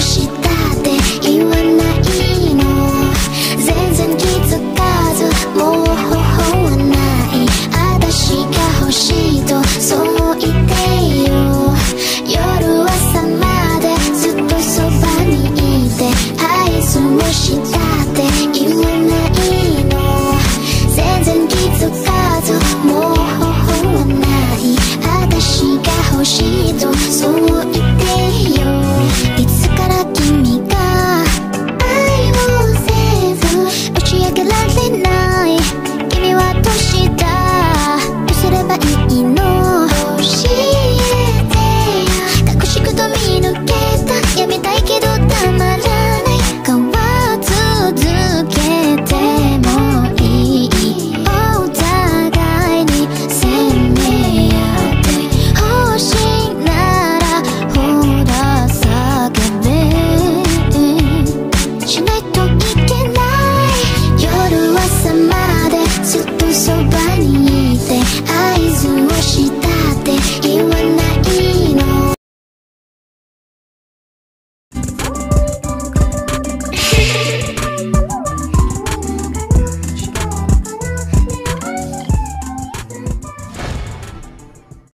Push it